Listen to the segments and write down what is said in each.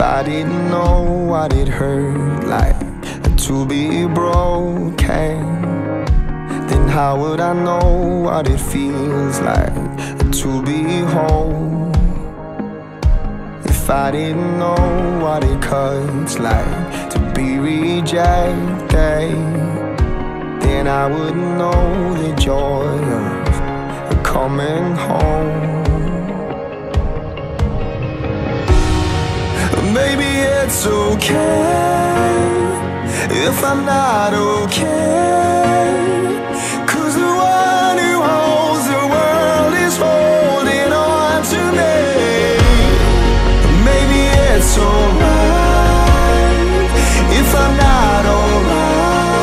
I didn't know what it hurt like to be broken, then how would I know what it feels like to be whole? If I didn't know what it cuts like to be rejected, then I wouldn't know the joy of coming home. It's okay if I'm not okay. Cause the one who holds the world is holding on to me. Maybe it's alright if I'm not alright.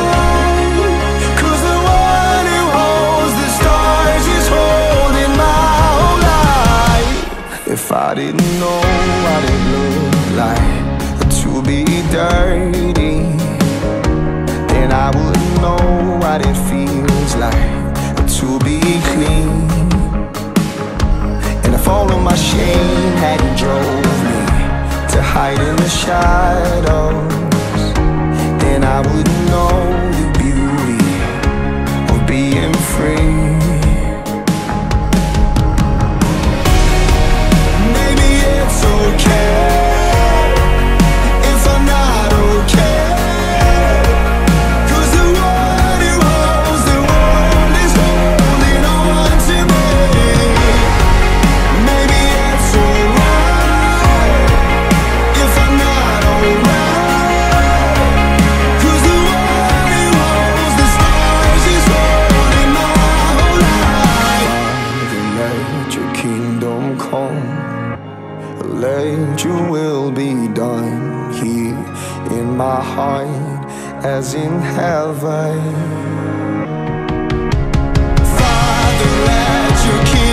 Cause the one who holds the stars is holding my whole life. If I didn't know what it looked like to be dirty, then I wouldn't know what it feels like to be clean. And if all of my shame hadn't drove me to hide in the shadows, then I wouldn't come. Let your will be done here in my heart as in heaven. Father, let your kingdom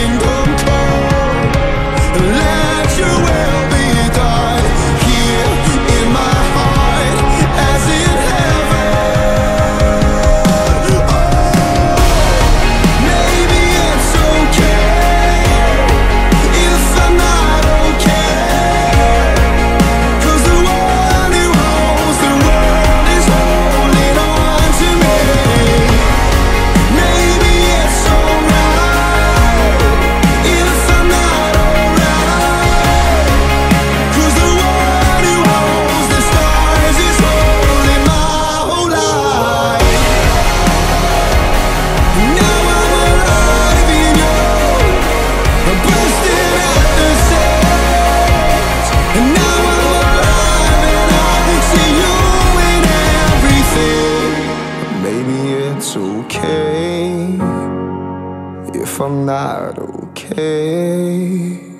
if I'm not okay.